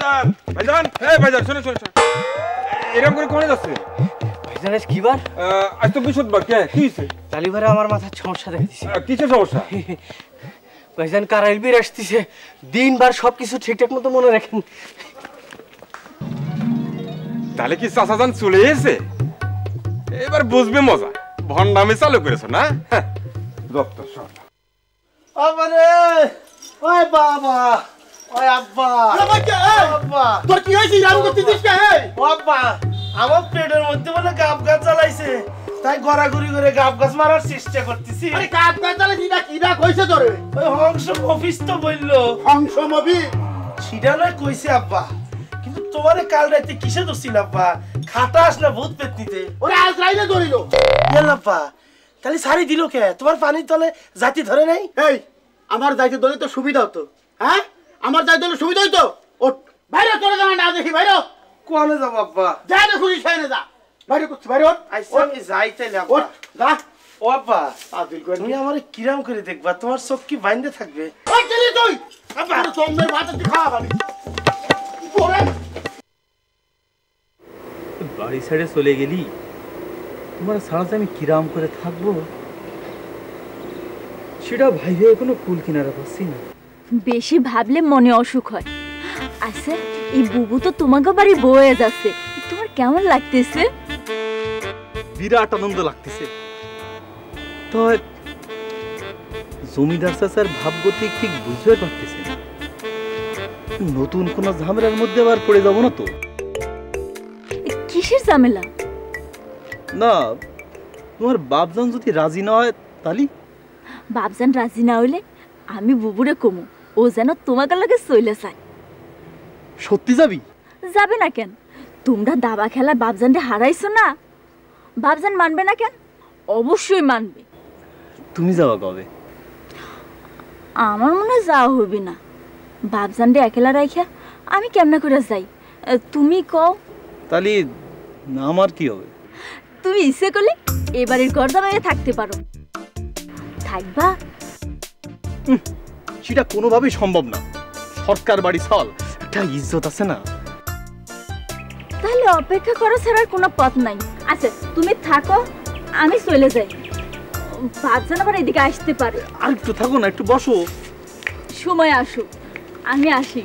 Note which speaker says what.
Speaker 1: ভাইজান ভাইজান এই ভাইজান শোনো শোনো শোনো এরকম করে কোনে যাচ্ছে।
Speaker 2: ভাইজান আজ কি বার?
Speaker 1: আজ তো বৃহস্পতিবার কে? কি হয়েছে?
Speaker 2: তালিবারে আমার মাথার সমস্যা দেখা দিছে
Speaker 1: কিসের সমস্যা?
Speaker 2: ভাইজান কারাইল বীর আসতেছে। দিনবার সব কিছু ঠিকঠাক মতো মনে রাখেন।
Speaker 1: তাহলে কি চাচাজান চলে এসে এবার বুঝবে মজা। ভন্ডামি চালু করেছ না? হ্যাঁ, যত সব
Speaker 3: আবারে! ওই বাবা! ওই আব্বা। আব্বা
Speaker 4: তোর কি হয়েছে? করতেছিস কে?
Speaker 3: ও আব্বা আমার পেটের মধ্যে বলে গাব গাছ জ্বালাইছে। তাই গড়াগড়ি করে গাব গাছ মারার চেষ্টা করতেছি।
Speaker 4: আরে কাটালে কি না কি না কইছে তোরে?
Speaker 3: ওই হংস অফিস তো বলল।
Speaker 4: হংস মবি
Speaker 3: সেটা নয় কইছে আব্বা। কিন্তু তোমারে কাল রাতে কিসে ধরছিল আব্বা? খাটাস না ভূত পেতনিতে।
Speaker 4: ওরে আজ রাইলে ধরিল।
Speaker 3: আব্বা তাহলে শাড়ি দিল কে? তোমার পানির তলে জাতি ধরে নাই?
Speaker 4: এই আমার যাইতে দলে তো সুবিধা হতো। হ্যাঁ? আমার যাইতে দলে সুবিধা হইতো? ওঠ বাইরে তোরে জানা না দেখি বাইরে।
Speaker 3: কোনে যাব আব্বা?
Speaker 4: যা না খুশি খাই না যা। বাইরে করছি বাইরে ওঠ।
Speaker 3: আইসা আমি যাই তাইলে আব্বা।
Speaker 4: ওঠ যা।
Speaker 3: ও আব্বা
Speaker 4: আদিল করে
Speaker 3: তুমি আমার কিরাম করে দেখবা? তোমার চোখ কি বাইন্দে থাকবে?
Speaker 4: ওই চলি তুই! আব্বা। তোমরা ভাত তুই খাওয়া পাবি তোরে
Speaker 5: বাড়ি ছেড়ে চলে গেলি? তোমার ছাড়াতে আমি কিরাম করে থাকব? সেটা ভাইবে কোনো কুল কিনারা পাচ্ছি না।
Speaker 6: বেশি ভাবলে মনে অসুখ হয়। আচ্ছা এই বুবু তো তোমাকে বাড়ি বয়ে যাচ্ছে। তোমার কেমন লাগতেছে?
Speaker 5: বিরাট আনন্দ লাগতেছে। তবে জমিদার চাচার ভাবগতি ঠিক বুঝতে পারতেছে নতুন কোন ঝামেলার মধ্যে আবার পড়ে যাব না তো।
Speaker 6: কিসের ঝামেলা?
Speaker 5: না তোমার বাপজান যদি রাজি না হয় তালি?
Speaker 6: বাপজান রাজি না হইলে আমি বুবুরে কমু। ও যেন তোমাকে লাগে চলে যায়
Speaker 5: সত্যি যাবি?
Speaker 6: যাবে না কেন? তোমরা দাবা খেলা বাপজানরে হারাইছো না? বাপজান মানবে না কেন? অবশ্যই মানবে।
Speaker 5: তুমি যাওয়া কবে?
Speaker 6: আমার মনে যাওয়া হবে না। বাপজানরে একলা রাইখা আমি কেমনা করে যাই? তুমি কও।
Speaker 5: তালি আমার কি হবে?
Speaker 6: তুমি ইচ্ছে করলে এবারের গর্দামাইয়ে থাকতে পারো। থাকবা?
Speaker 5: সেটা কোনোভাবেই সম্ভব না। সরকার বাড়ি সল একটা ইজ্জত আছে না?
Speaker 6: তাহলে অপেক্ষা করা ছাড়ার কোনো পথ নাই। আচ্ছা তুমি থাকো আমি চলে যাই। বাপজান আবার এদিকে আসতে পারে।
Speaker 5: আর একটু থাকো না একটু বসো।
Speaker 6: সময় আসুক আমি আসি।